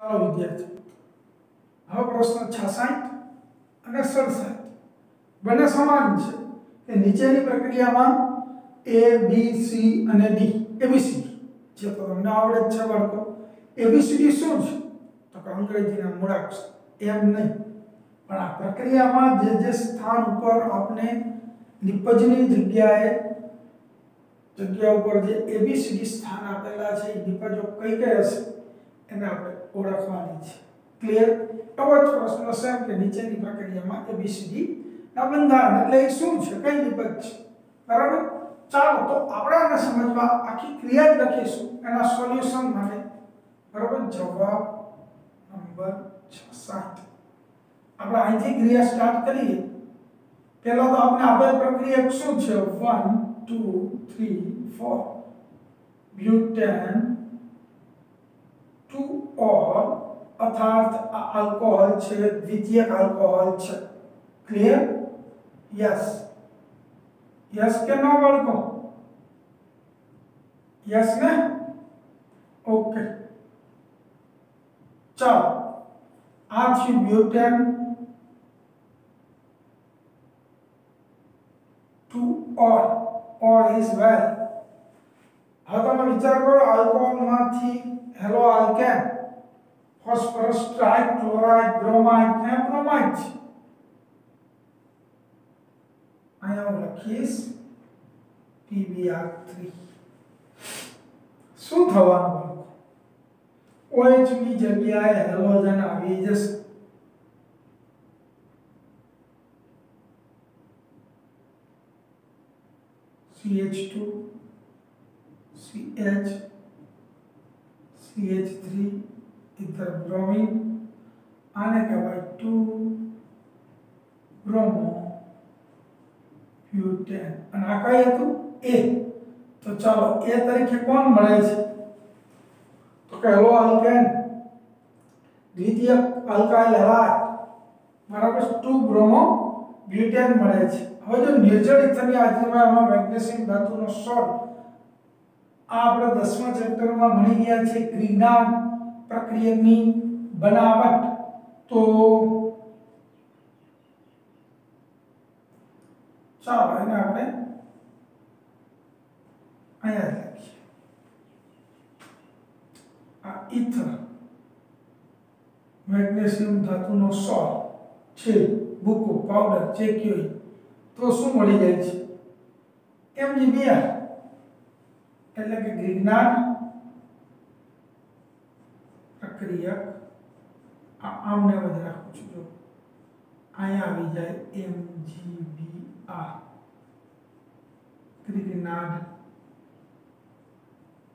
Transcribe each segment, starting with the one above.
ચાલો વિદ્યાર્થી. હવે પ્રશ્ન છાસઠ અને સડસઠ. બંને સમાન છે કે નીચેની પ્રક્રિયામાં એ બી સી અને ડી એબીસીડી જે તો તમને આવડે જ છે બાળકો. એબીસીડી શું છે? તો કે અંગ્રેજીના મૂળાક્ષર. એમ નહીં. પણ આ પ્રક્રિયામાં જે જે સ્થાન ઉપર આપણે નિપજની જગ્યાએ, જગ્યા ઉપર જે એબીસીડી સ્થાન આપેલા છે, એ નિપજો કઈ કઈ હશે એને આપણે ઓળખવાની છે. ક્લિયર એવો જ પ્રશ્ન છે કે નીચેની પ્રક્રિયામાં એબીસીડી ના બંધારણ એટલે એ શું છે? કઈ નિપજ છે? બરાબર? ચાલો, તો આપણે આને સમજવા આખી ક્રિયા જ લખીશું એના સોલ્યુશન માટે. બરાબર? જવાબ નંબર 66 આપણે અહીંથી ક્રિયા સ્ટાર્ટ કરીએ. પહેલા તો આપણે આપેલ પ્રક્રિયા શું છે? 1 2 3 4 બ્યુટેન ટુ ઓર અર્થાત આ આલ્કોહોલ છે દ્વિતીયક આલ્કોહોલ છે ક્લિયર યસ યસ કે નો બાળકો યસ ને ઓકે ચાલો આ થયું butane two or or is well હવે તમે વિચાર કરો આલ્કોહોલમાંથી haloalkane phosphorus trichloride bromide ને બ્રોમાઇડ અહીંયા હું લખીશ PbR3 શું થવાનું બાળકો OH ની જગ્યાએ હેલોજન આવી જશે CH2 CH CH3 ether bromine આને કહેવાય 2 બ્રોમો બ્યુટેન અને આ કઈ હતું? A. તો ચાલો A તરીકે કોણ મળે છે? તો કે હેલો આલ્કેન દ્વિતીય આલ્કાઇલ હેલાઇડ બરાબર 2 બ્રોમો બ્યુટેન મળે છે. હવે જો નિર્જળ ઇથરની હાજરીમાં મેગ્નેશિયમ ધાતુનો સોલ્ટ આ આપણે દસમા ચેપ્ટરમાં ભણી ગયા છે ગ્રીનાન પ્રક્રિયાની બનાવટ તો ચાલો એને આપણે અહીંયા લખીએ આ ઇથર મેગ્નેશિયમ ધાતુનો સોલ છે બુકો પાવડર જે કયો તો શું મળી જાય છે એમજીબીઆર એટલે કે ગ્રીનાન પ્રક્રિયક આ આમને વધુ રાખું છું. જો અહીંયા આવી જાય એમજીબીઆર ગ્રીનાડ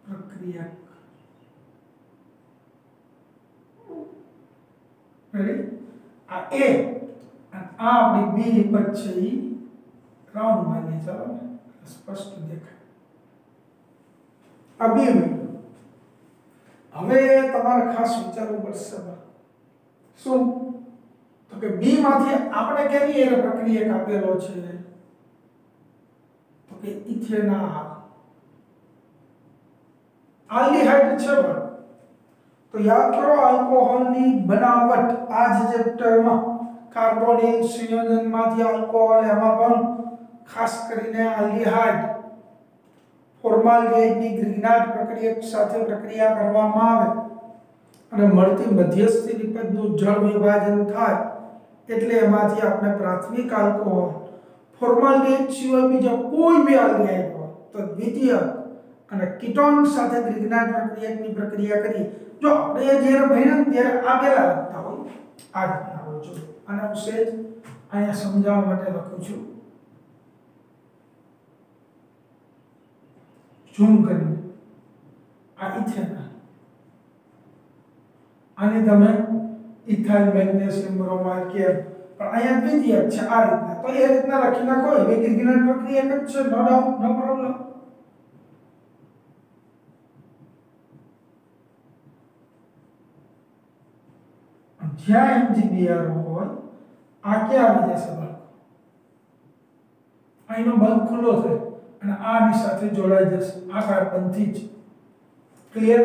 પ્રક્રિયક રેડી આ એ. અને આ આપણી બી નિપજ છે એ રાઉન્ડ માની ચાલો સ્પષ્ટ દેખાય. આ બે હવે તમારે ખાસ વિચારવું પડશે શું? તો કે બી માંથી આપણે કેવી એને પ્રક્રિયક આપેલો છે? તો કે ઇથેનોલ. આલ્ડીહાઇડ છે પણ. તો યાદ કરો આલ્કોહોલની બનાવટ આ જ ચેપ્ટરમાં કાર્બોનિલ સંયોજનમાંથી આલ્કોહોલ એમાં પણ ખાસ કરીને આલ્ડીહાઇડ ફોર્માલ્ડિહાઇડની ગ્રીનાટ પ્રક્રિયા સાથે પ્રક્રિયા કરવામાં આવે અને મળતી મધ્યસ્થી નિપજનું જળ વિભાજન થાય એટલે એમાંથી આપણે પ્રાથમિક આલ્કોહોલ ફોર્માલ્ડિહાઇડ સિવાય બીજા કોઈ બી આલ્ડીહાઇડ હોય, તો દ્વિતીય અને કીટોન સાથે ગ્રીનાટ પ્રક્રિયાની પ્રક્રિયા કરી. જો આપણે જ્યારે ભણ્યા ત્યારે આ પહેલા લખતા હોય? આ રીતના હોય. અને હું સેજ અહીંયા સમજાવવા માટે લખું છું. ઝૂમ કરીને આ ઇથેનોલ આને તમે ઇથાઇલ મેગ્નેશિયમ બ્રોમાઇડ કે પણ અહીંયા દ્વિતીય છે આ રીતના. તો એ રીતના લખી નાખો એવી ગ્રીનાટ પ્રક્રિયા જ છે નો ડાઉટ નો પ્રોબ્લેમ જ્યાં એમજીબીઆર હોય, આ ક્યાં આવી જશે બાળકો અહીંનો બંધ ખુલ્લો થાય. અને આની સાથે જોડાઈ જશે. આ કાર્બનથી જ. ક્લિયર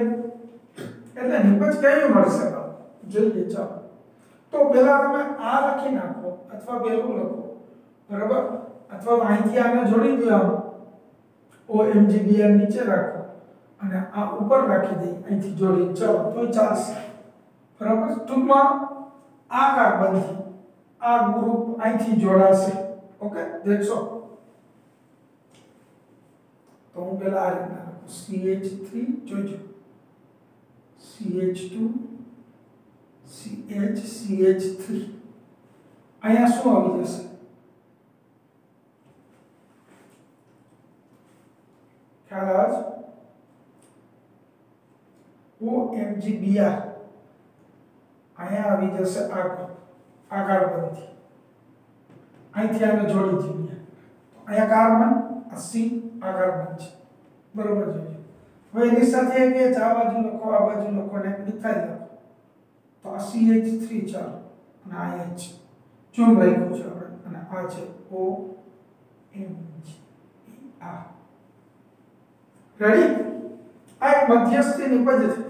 એટલે નિપજ કેવી મળશે જોઈએ, ચાલો. તો પહેલા તમે આ લખી નાખો અથવા પેલું લખો. બરાબર? અથવા અહીંથી આને જોડી દો આમ. બી નીચે રાખો. અને આ ઉપર રાખી દઈ અહીંથી જોડી. ચાલો તો ચાલશે. બરાબર? ટૂંકમાં આ કાર્બનથી આ ગ્રુપ અહીંથી જોડાશે. ઓકે દેટ્સ તો હું પહેલા આ રીતના લખું CH3 જોજો CH2 CH CH3 અહીંયા શું આવી જશે ખ્યાલ આવે છે OMGBr અહીંયા આવી જશે આગળ આગળ બનતી અહીંથી આને જોડી દીધી અહીંયા કાર્બન આ સી આ કાર્બન છે બરોબર જોઈએ હવે એની સાથે કે આ બાજુ લખો, આ બાજુ લખો અને મિથાઇલ લખો. તો આ CH3 ચાર અને આ H ચૂન રાખ્યું છે આપણે. અને આ છે O M આ રેડી આ એક મધ્યસ્થી નિપજ છે.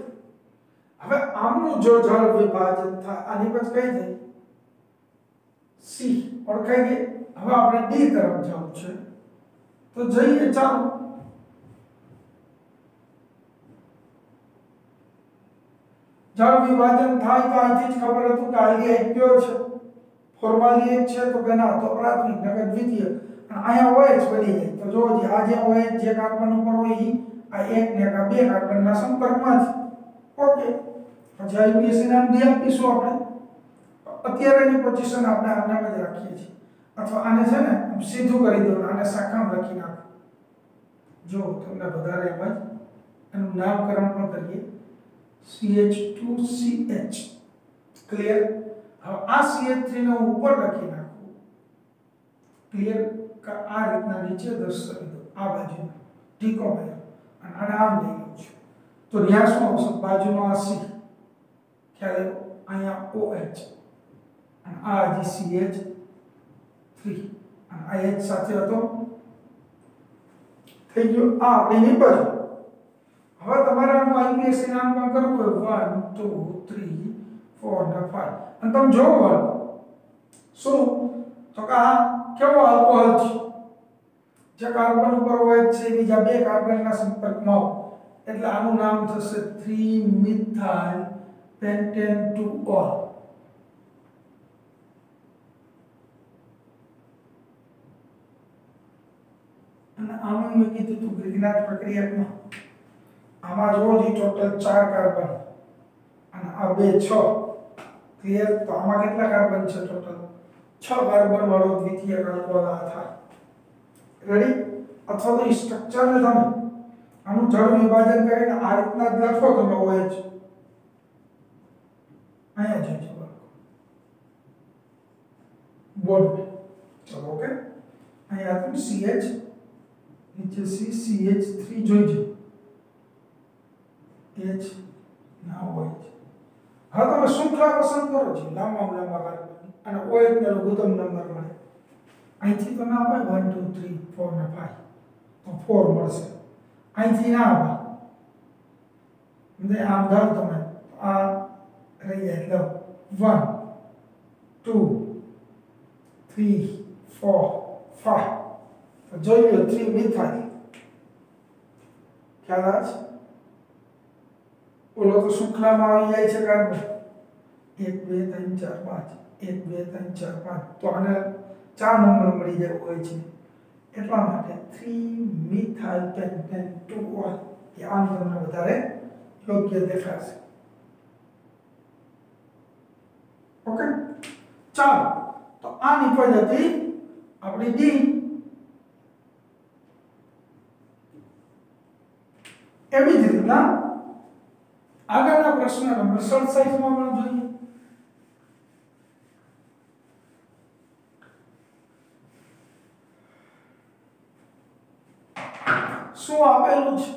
હવે આમનું જો જળ વિભાજન થાય, આ નિપજ કઈ થઈ સી ઓળખાઈ ગઈ? હવે આપણે ડી તરફ જવું છે. તો જઈએ, ચાલો. જળ વિભાજન થાય તો અહીંથી જ ખબર હતું કે આઈડિયા કયો છે? ફોર્માલી એક છે તો કે તો પ્રાથમિક નગર દ્વિતીય. અને અહીંયા જ બની જાય. તો જો, આ જે હોય, જે કાર્બન ઉપર હોય એ આ એક ને આ બે કાર્બનના સંપર્કમાં છે. ઓકે. પછી આઈપીએસસી નામ દી આપીશું આપણે. અત્યારેની પોઝિશન આપણે આના જ રાખીએ છીએ. અથવા આને છે ને સીધું કરી દો અને શાખામાં લખી નાખો. જો તમને વધારે એમ જ, એનું નામકરણ પણ કરીએ. CH2CH ક્લિયર હવે આ CH3 ને હું ઉપર લખી નાખું. ક્લિયર આ રીતના નીચે દર્શાવી દો આ બાજુ ટીકો મેળવ અને આને આમ લઈ લઉં છું. તો ત્યાં શું બાજુનો આ C. ખ્યાલ આવ્યો? અહીંયા OH અને આ હજી CH3 અને આ એચ સાથે હતો. થઈ ગયો. આ આપણી બાજુ હવે તમારે આનું આઈપીએસસી નામકરણ કરવું હોય. 1 2 3 4 ને 5 અને તમે જોવો શું? તો કે આ કેવો આલ્કોહોલ છે? જે કાર્બન ઉપર હોય છે, બીજા બે કાર્બનના સંપર્કમાં એટલે આનું નામ થશે 3 મિથાઇલ પેન્ટેન ટુ ઓલ અને આમાં મેં કીધું હતું ગ્રીગનાટ પ્રક્રિયામાં આમાં જો જે ટોટલ ચાર કાર્બન અને આ બે છ. ક્લિયર? તો આમાં કેટલા કાર્બન છે ટોટલ છ કાર્બન વાળો દ્વિતીય આલ્કોહોલ આ થાય. રેડી અથવા તો સ્ટ્રક્ચરને તમે આનું જળ વિભાજન કરીને આ રીતના જ લખો તમે OH. અહીંયા જોઈજો બોર્ડ. ચલો ઓકે અહીંયા તમે CH નીચે C CH3 જોઈજો. H ના હોય હવે તમે શૃંખલા પસંદ કરો છો. લાંબા લાંબા કાર્બન અને OH ને લઘુત્તમ નંબર મળે. અહીંથી તો ના આવે 1 2 3 4 ને 5 તો 4 મળશે. અહીંથી ના આવે એટલે આમ ધારો તમે. આ રહી જાય. એટલે 1 2 3 4 5 તો જોઈ લો 3 મિથાઇલ ખ્યાલ આ ઓલો તો શુક્લામાં આવી જાય છે કાર્બન એક, બે, ત્રણ, ચાર, પાંચ. એક, બે, ત્રણ, ચાર, પાંચ. તો આને ચાર નંબર મળી જાય હોય છે. એટલા માટે three methyl pentane two ol એ આમ તમને વધારે યોગ્ય દેખાશે. ઓકે? ચાલો. તો આ નિપજ હતી આપણી ડી એવી જ રીતના આગળના પ્રશ્ન નંબર સડસઠમાં પણ જોઈએ શું આપેલું છે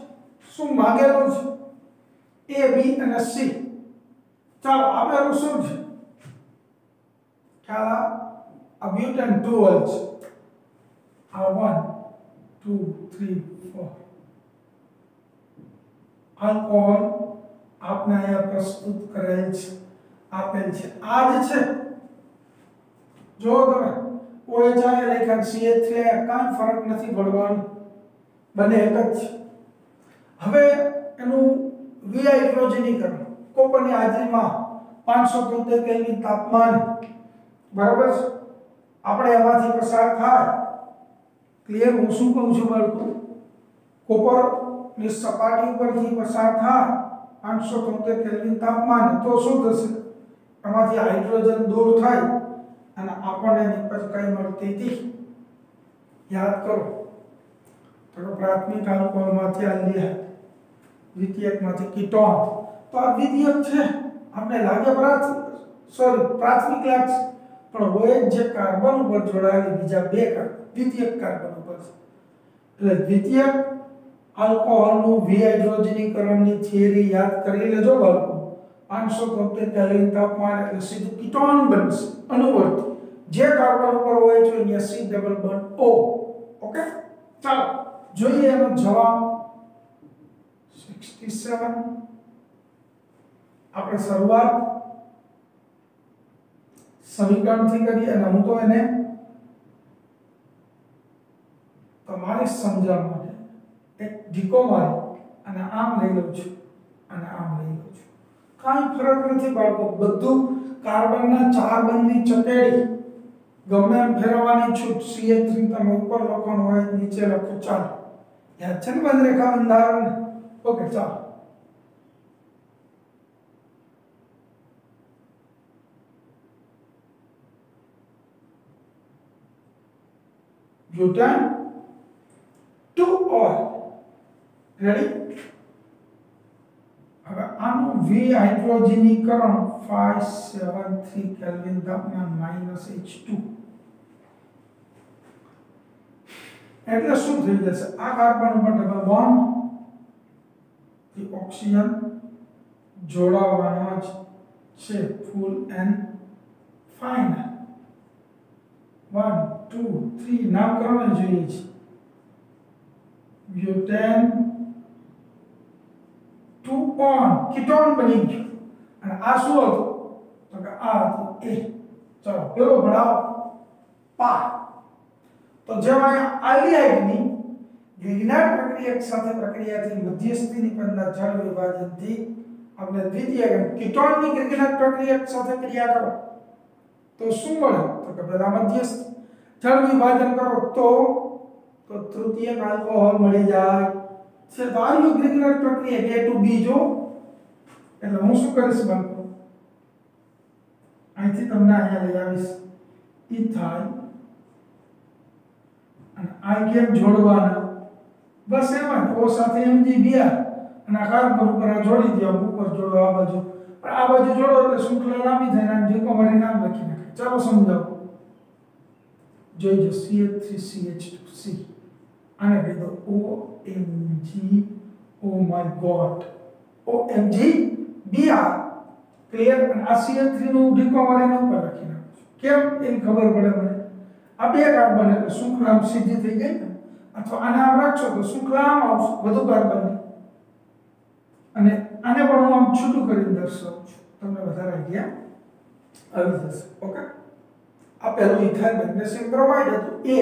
શું માંગેલું છે એ બી અને સી ચાલો આપેલું શું છે ખ્યાલ આ બ્યુટેન ટુ હોય છે આ one two three four alcohol આપને અહીંયા પ્રસ્તુત કરેલ છે, આપેલ છે. આ જ છે. જો તમે OH આવે લેખન CH3 કાંઈ ફરક નથી પડવાનો. બંને એક જ છે. હવે એનું વિહાઇડ્રોજનીકરણ કોપરની હાજરીમાં 573 કેલ્વિન તાપમાન. બરાબર છે? આપણે એમાંથી પસાર થાય. ક્લિયર હું શું કહું છું બાળકો કોપર ની સપાટી ઉપરથી પસાર થાય 573 કેલ્વિન તાપમાન, તો શું થશે? એમાંથી હાઇડ્રોજન દૂર થાય અને આપણને નિપજ કઈ મળતી હતી યાદ કરો. તો પ્રાથમિક આલ્કોહોલમાંથી આલ્ડિહાઇડ, દ્વિતીયકમાંથી કીટોન. તો આ દ્વિતીયક છે. આપણે લાગે પ્રાથમિક સોરી, પ્રાથમિક લાગશે. પણ હોય જે કાર્બન ઉપર જોડાયેલી બીજા બે કાર્બન દ્વિતીયક કાર્બન ઉપર છે. એટલે દ્વિતીયક આલ્કોહોલનું વિહાઇડ્રોજનીકરણની થિયરી યાદ કરી લેજો બાળકો. 573 કેલ્વિન તાપમાન એટલે સીધું કીટોન બનશે, અનુવર્તી. જે કાર્બન ઉપર હોય છે અહીંયા C double bond O. Okay? ચાલો, જોઈએ એનો જવાબ. 67 આપણે શરૂઆત સમીકરણથી કરીએ અને હું તો એને તમારી સમજણ ઢીકો મારી અને આમ લઈ લઉં છું અને આમ લઈ લઉં છું. કાંઈ ફરક નથી બાળકો બધું કાર્બનના ચાર બંધની ચપેડી ગમે એમ ફેરવવાની છૂટ CH3 તમે ઉપર લખવાનું હોય, નીચે લખો, ચાલો. યાદ છે ને બંધ રેખા બંધારણ? ઓકે, ચાલો. butane to oil રેડી હવે આનું વિહાઇડ્રોજનીકરણ 573 કેલ્વિન તાપમાન માઇનસ H2 એટલે શું થઈ જશે? આ કાર્બન ઉપર ડબલ બોન્ડથી ઓક્સિજન જ છે. Full and final one two three નામકરણ જોઈએ છે બ્યુટેન ટુ ઓન કીટોન બની ગયું અને આ શું હતું તો કે આ હતું એ ચલો પેલો ભણાવો પા તો જેમાં આલ્ડિહાઇડની ગ્લિનાટ પ્રક્રિયક સાથે પ્રક્રિયાથી મધ્યસ્થીની પરના જળ વિભાજનથી આપણે દ્વિતીય કીટોનની ગ્લિનાટ પ્રક્રિયક સાથે ક્રિયા કરો તો શું મળે તો કે પેલા મધ્યસ્થ જળ વિભાજન કરો તો તો તૃતીય આલ્કોહોલ મળી જાય છે આયુ ગ્લિનાટ પ્રક્રિયા A ટુ B જો. એટલે હું શું કરીશ બાળકો અહીંથી તમને અહીંયા લઈ આવીશ. ઇથાઇલ અને આ કેમ જોડવાના. બસ એમ જ. O સાથે MgBr અને આ કાર્બન ઉપર આ જોડી દો ઉપર જોડો, આ બાજુ. પણ આ બાજુ જોડો એટલે શૃંખલા લાંબી થાય અને ઢીકો મારી નામ લખી નાખે. ચાલો સમજાવો. જોઈ જો CH3CH2C આને કહી દો OMG O my God OMG Br clear અને આ CH3 નું ઢીકો મારીને ઉપર લખી નાખો કેમ? એમ ખબર પડે મને. આ બે કાર્બન એટલે શૃંખલા આમ સીધી થઈ ગઈ ને? અથવા આને આમ રાખશો તો શુક્લામ આવશે. વધુ કાર્બન અને આને પણ હું આમ છૂટું કરીને દર્શાવું છું. તમને વધારે આઈડિયા આવી જશે. ઓકે આ પહેલું ઇથાઇલ મેગ્નેશિયમ બ્રોમાઇડ હતું. એ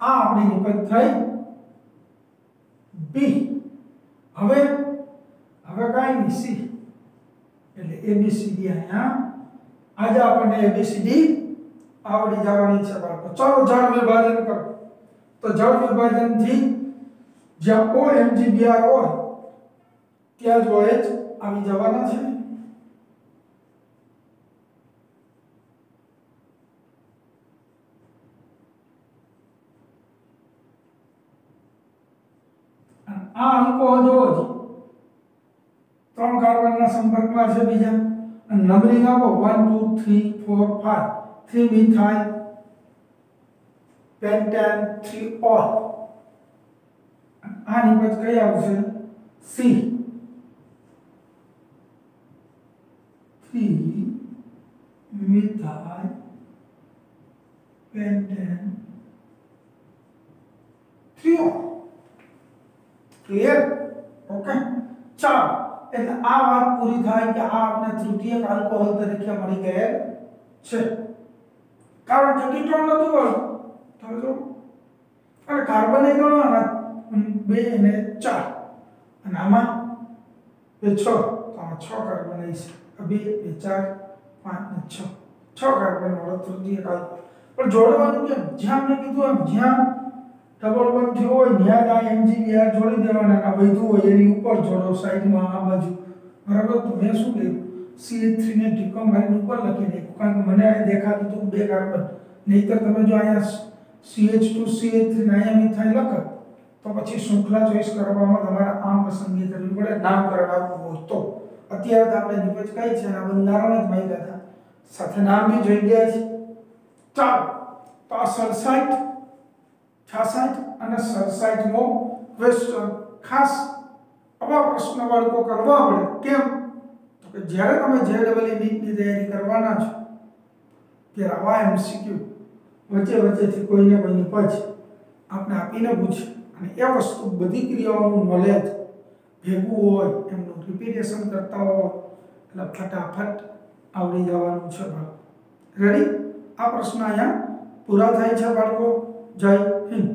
આ આપણી નિપજ થઈ બી હવે હવે કાંઈ નહીં, સી. એટલે એબીસીડી અહીંયા આજે આપણને એબીસીડી આવડી જવાની છે, બાળકો. ચાલો જળ વિભાજન કરો. તો જળ વિભાજનથી જ્યાં ઓ એમજીબીઆર હોય, ત્યાં જ OH આવી જવાના છે. આ અંકો જોવો છો ત્રણ કાર્બનના સંપર્કમાં છે બીજા. અને નંબરિંગ આપો 1 2 3 4 5 3 મિથાઇલ પેન્ટેન 3 ઓલ આ નિપજ કઈ આવશે? C 3 methyl pentane 3 ol clear okay ચાલો. એટલે આ વાત પૂરી થાય કે આ આપણે તૃતીયક આલ્કોહોલ તરીકે મળી ગયેલ છે. કારણ કે કીટોન નથી મળતું તમે જો અને કાર્બન એ ગણવાના. ઉમ, બે અને ચાર. અને આમાં બે છ. તો આમાં છ કાર્બન આવી છે. બે બે ચાર પાંચ ને છ. છ કાર્બન વાળો તૃતીય આલ્કોહોલ પણ જોડવાનું કેમ? જ્યાં મેં કીધું એમ જ્યાં ડબલ હોય ત્યાં આ એમજીબીઆર જોડી દેવાના આ વધુ હોય, એની ઉપર જોડો સાઈડમાં આ બાજુ. બરાબર? તો મેં શું કર્યું? CH3 ને ટીકમ મારીને ઉપર લખી નાખ્યું. કારણ કે મને આ દેખાતું હતું બે કાર્બન નહીતર તમે જો અહીંયા CH2 CH3 થ્રી અહીંયા મિથાઇલ લખો, તો પછી શૃંખલા ચોઈસ કરવામાં તમારે આમ પસંદગી કરવી પડે. નામકરણ આપવું હોય તો. અત્યારે તો આપણે નિપજ કઈ છે? આ બંધારણ જ માંગ્યા હતા. સાથે નામ બી જોઈ ગયા છે. ચાલો. તો આ સલ્સાઇટ છાસઠ અને સડસઠમો ક્વેશ્ચન ખાસ આવા પ્રશ્ન બાળકો કરવા પડે કેમ? તો કે જ્યારે તમે જે ડબલ નીટની તૈયારી કરવાના છો, ત્યારે આવા એમસીક્યુ વચ્ચે વચ્ચેથી કોઈને કોઈની પછી આપણે આપીને પૂછે. અને એ વસ્તુ બધી ક્રિયાઓનું નોલેજ ભેગું હોય, એમનું રિપીટેશન કરતા હોય, એટલે ફટાફટ આવડી જવાનું છે બાળકો. રેડી આ પ્રશ્ન અહીંયા પૂરા થાય છે બાળકો. જય હિન્દ